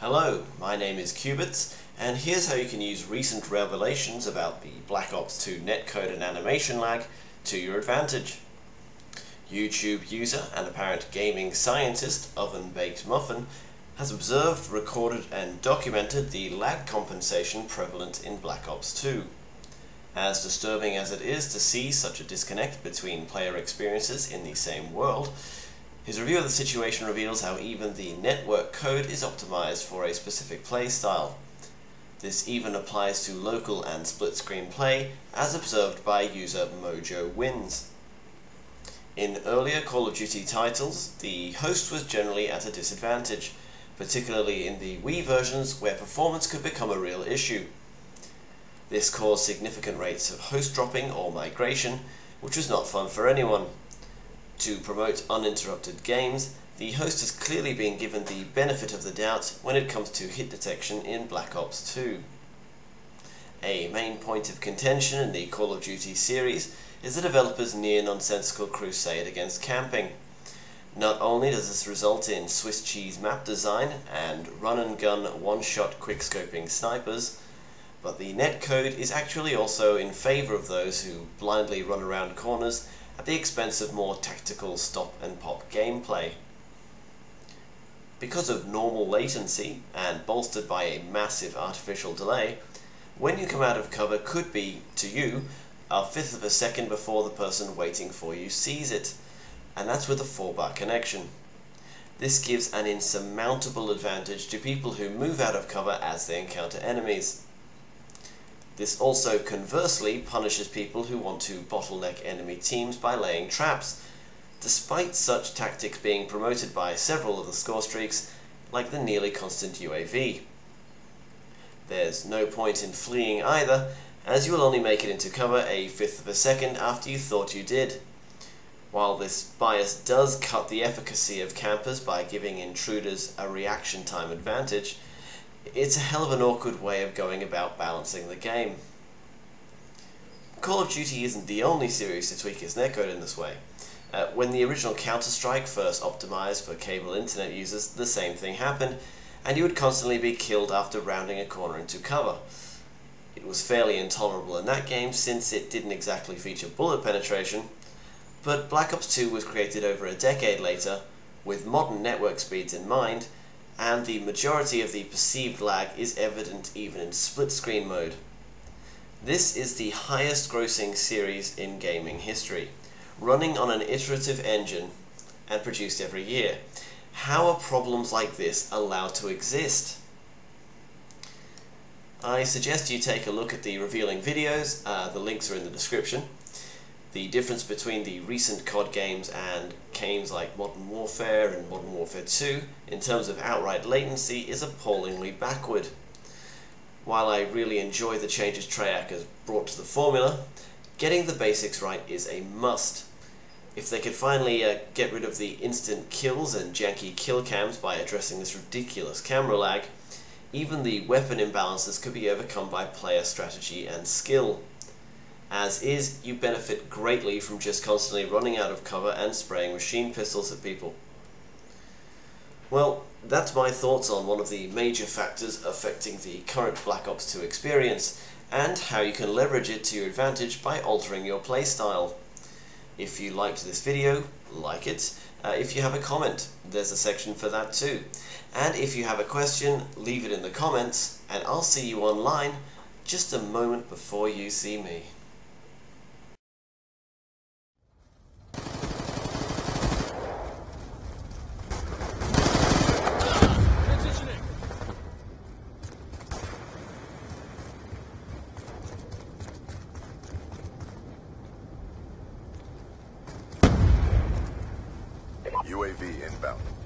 Hello, my name is Cubits, and here's how you can use recent revelations about the Black Ops 2 netcode and animation lag to your advantage. YouTube user and apparent gaming scientist Oven Baked Muffin has observed, recorded, and documented the lag compensation prevalent in Black Ops 2. As disturbing as it is to see such a disconnect between player experiences in the same world, his review of the situation reveals how even the network code is optimized for a specific playstyle. This even applies to local and split screen play, as observed by user MoejoeWins. In earlier Call of Duty titles, the host was generally at a disadvantage, particularly in the Wii versions where performance could become a real issue. This caused significant rates of host dropping or migration, which was not fun for anyone. To promote uninterrupted games, the host has clearly been given the benefit of the doubt when it comes to hit detection in Black Ops 2. A main point of contention in the Call of Duty series is the developers' near nonsensical crusade against camping. Not only does this result in Swiss cheese map design and run and gun one shot quickscoping snipers, but the netcode is actually also in favor of those who blindly run around corners at the expense of more tactical stop and pop gameplay. Because of normal latency, and bolstered by a massive artificial delay, when you come out of cover could be, to you, a fifth of a second before the person waiting for you sees it, and that's with a 4 bar connection. This gives an insurmountable advantage to people who move out of cover as they encounter enemies. This also conversely punishes people who want to bottleneck enemy teams by laying traps, despite such tactics being promoted by several of the score streaks, like the nearly constant UAV. There's no point in fleeing either, as you will only make it into cover a fifth of a second after you thought you did. While this bias does cut the efficacy of campers by giving intruders a reaction time advantage, it's a hell of an awkward way of going about balancing the game. Call of Duty isn't the only series to tweak its netcode in this way. Uh, when the original Counter-Strike first optimized for cable internet users, the same thing happened, and you would constantly be killed after rounding a corner into cover. It was fairly intolerable in that game since it didn't exactly feature bullet penetration, but Black Ops 2 was created over a decade later, with modern network speeds in mind, and the majority of the perceived lag is evident even in split screen mode. This is the highest grossing series in gaming history, running on an iterative engine and produced every year. How are problems like this allowed to exist? I suggest you take a look at the revealing videos, uh, the links are in the description. The difference between the recent COD games and games like Modern Warfare and Modern Warfare 2 in terms of outright latency is appallingly backward. While I really enjoy the changes Treyarch has brought to the formula, getting the basics right is a must. If they could finally uh, get rid of the instant kills and janky kill cams by addressing this ridiculous camera lag, even the weapon imbalances could be overcome by player strategy and skill. As is, you benefit greatly from just constantly running out of cover and spraying machine pistols at people. Well, that's my thoughts on one of the major factors affecting the current Black Ops 2 experience, and how you can leverage it to your advantage by altering your playstyle. If you liked this video, like it. Uh, if you have a comment, there's a section for that too. And if you have a question, leave it in the comments, and I'll see you online just a moment before you see me. UAV inbound.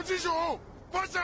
捉鸡手，发射！